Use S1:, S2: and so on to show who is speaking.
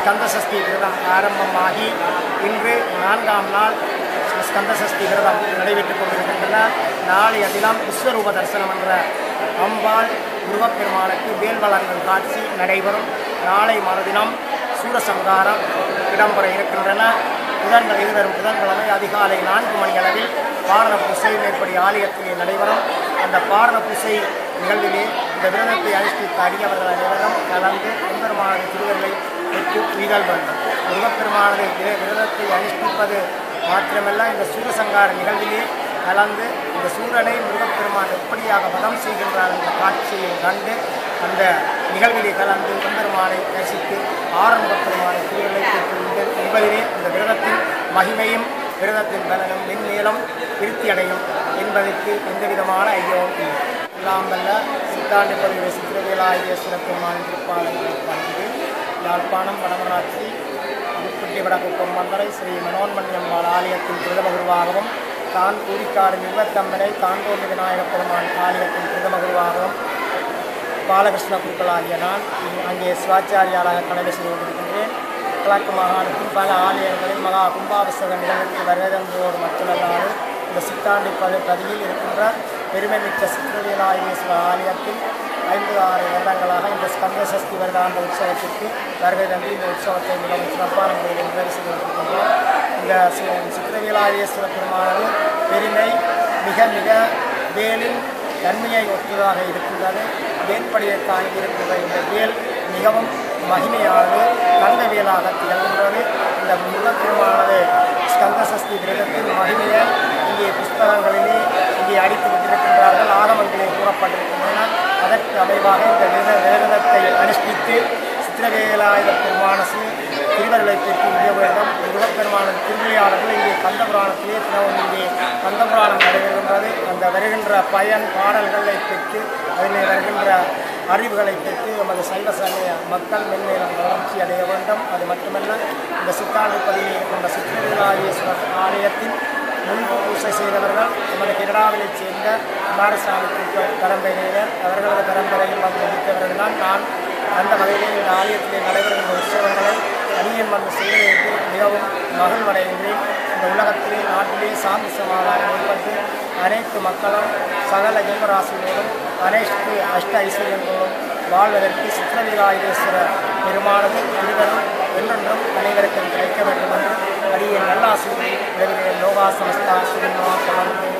S1: ஸ்கந்தசஷ்டி விரதம் ஆரம்பமாகி இன்று நான்காம் நாள் ஸ்கந்தசஷ்டி விரதம் நடைபெற்றுக் கொண்டிருக்கின்றன. நாளைய தினம் விஸ்வரூப தரிசனம் என்ற அம்பாள் உருவப்பெருமானுக்கு வேல்வளங்கள் காட்சி நடைபெறும். நாளை மறுதினம் சூரசங்காரம் இடம்பெற இருக்கின்றன. புதன் எதிர்வரும் புதன்கிழமை அதிகாலை நான்கு மணி அளவில் பாரத பூசை மேற்படி ஆலயத்திலே நடைபெறும். அந்த பாரத பூசை நிகழ்விலே இந்த விரதத்தை அனுஷ்டித்த அடியவர்கள் அனைவரும் கலந்து எம்பெருமானது திருவர்களை பெற்று உய்தல் வேண்டும். முருகப்பெருமானது விரதத்தை அனுஷ்டிப்பது மாத்திரமல்ல இந்த சூரசங்கார நிகழ்விலே கலந்து இந்த சூரனை முருகப்பெருமான் எப்படியாக வதம் செய்கின்றார் என்ற காட்சியை கண்டு அந்த நிகழ்விலே கலந்து எம்பெருமானை தரிசித்து ஆரம்ப பெருமானை திருவருளை என்பதிலே இந்த விரதத்தின் மகிமையும் விரதத்தின் பலனும் மென்மேலும் திருப்தி அடையும் என்பதற்கு எந்த விதமான ஐயமும் இல்லை. எல்லாம் வல்ல சித்தாண்டு பதிவு சித்திரவேலாகிய சிறப்பெருமான் திருப்பாளர்கள் பணிந்து யாழ்ப்பாணம் வடமராட்சி புதுப்பட்டி வடக்குப்பம் மந்தரை ஸ்ரீ மனோன்மணி அம்மாள் ஆலயத்தின் பிரதமகுருவாகவும் தான் கூடிக்காடு நிர்வத்தம்மனை தாண்டோமி விநாயகப் பெருமான் ஆலயத்தின் பிரதமகுருவாகவும் பாலகிருஷ்ண குருக்கள் ஆகிய நான் அங்கே சிவாச்சாரியாராக கடமை செய்து கொண்டிருக்கின்றேன். கிழக்கு மாகாணத்தின் பல ஆலயங்களில் மகா கும்பாபிஷேக நிகழ்வுக்கு வருவதோடு மட்டுமல்லாது இந்த சித்தாண்டி பதி பதியில் இருக்கின்ற பெருமைமிக்க சித்திரவேலாயுதேஸ்வரர் ஆலயத்தில் ஐம்பது ஆறு வருடங்களாக இந்த ஸ்கந்தசஷ்டி வருடாந்த உற்சவத்திற்கு வருகை தந்து இந்த உற்சவத்தை மிகவும் சிறப்பான முறையில் நிறைவு செய்து இந்த சி- பெருமானது பெருமை மிக மிக வேலின் தன்மையை ஒத்ததாக இருக்கின்றது. வேற்படியை தாங்கி இருக்கின்ற இந்த வேல் மிகவும் மகிமையானது கந்த வேலாக திகழ்கின்றது. இந்த முருகப்பெருமானது ஸ்கந்தசஷ்டி விரதத்தின் மகிமையை இங்கே புஸ்தகங்களிலே இங்கே அடித்து விட்டிருக்கின்றார்கள் ஆகமங்களிலே கூறப்பட்டிருக்கின்றன. அதற்கு அமைவாக இந்த விரத விரதத்தை அனுஷ்டித்து சித்திரவேலாயுத பெருமானசு திருவருளை பெற்று முடிய வேண்டும் முருகப்பெருமானின் திருவிளையாடல்கள் இங்கே கந்தபுராணத்திலே தினமும் இங்கே கந்தபுராணம் நடைபெறுகின்றது. அந்த வருகின்ற பயன் பாடல்களை பெற்று அதிலே வருகின்ற அறிவுகளை பெற்று நமது சைவ சமய மக்கள் மென்மேலும் வளர்ச்சி அடைய வேண்டும். அது மட்டுமல்ல இந்த சித்தாண்டு பதிவில் இருக்கின்ற சித்திரவேலாயேஸ்வரர் ஆலயத்தின் முன்பு பூசை செய்தவர்கள் நமது கனடாவிலைச் சேர்ந்த குமாரசாமி பரம்பரையினர் அவர்களது பரம்பரையில் வந்து முடித்தவர்கள் தான் நான் அந்த வகையிலே இந்த ஆலயத்திலே நடைபெறுகின்ற உற்சவங்களை அணியன் வந்து செய்வதற்கு மிகவும் மகிழ்வடைகின்றேன் இந்த உலகத்திலே நாட்டிலே சாந்தி சமாதானம் ஏற்பட்டு அனைத்து மக்களும் சகல ஜென்மராசிகளோடும் அனைத்து அஷ்ட ஐஸ்வர்யங்களோடும் வாழ்வதற்கு சித்திரவிகாயேஸ்வரர் பெருமானமும் திருவரும் என்றென்றும் அனைவருக்கும் கிடைக்க வேண்டும் என்று बड़ी है नल्ला लोगा संस्था श्री नवा